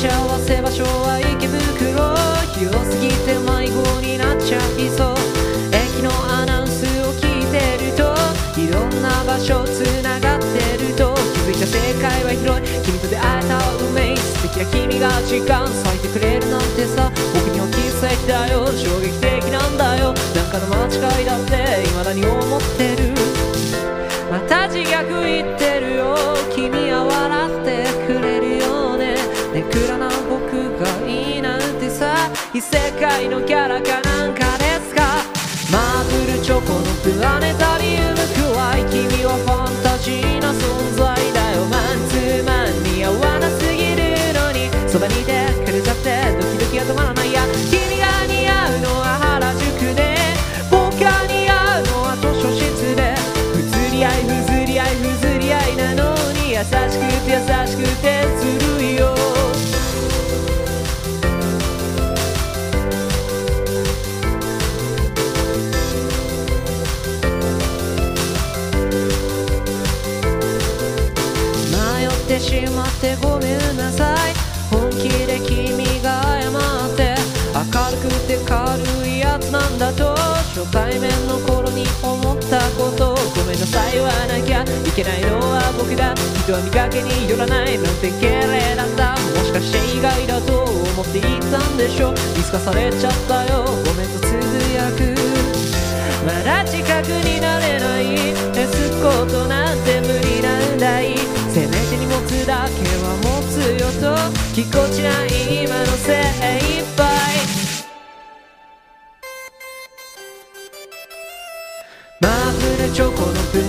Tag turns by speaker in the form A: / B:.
A: 幸せ場所は池袋広すぎて迷子になっちゃいそう駅のアナウンスを聞いてるといろんな場所つながってると気づいた世界は広い君と出会えた運命素敵な君が時間割いてくれるなんてさ僕には奇跡だよ衝撃的なんだよなんかの間違いだって未だに思ってるまた自虐言って異世界のキャラかなんかですか？マーブルチョコのプラネタまってごめんなさい。本気で君が謝って。明るくて軽いやつなんだと初対面の頃に思ったこと。ごめんなさい。言わなきゃいけないのは僕だ。人は見かけによらない。なんて敬礼なんだもしかして意外だと思っていたんでしょ。見透かされちゃったよ。ごめんとつぶやく。まだ近くになれない。えすことなんてとぎこちない今の精一杯。マーブルチョコのプ